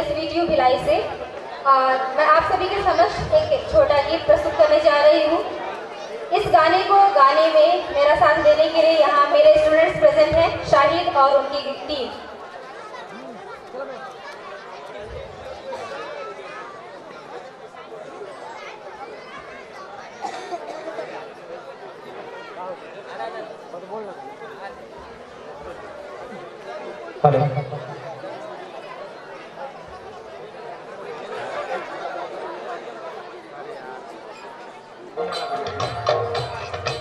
S Bhilai से। और मैं आप सभी के समक्ष एक छोटा गीत प्रस्तुत करने जा रही हूँ। इस गाने को गाने में मेरा साथ देने के लिए यहाँ मेरे स्टूडेंट्स प्रेजेंट हैं, शाहिद और उनकी टीम हेलो हेलो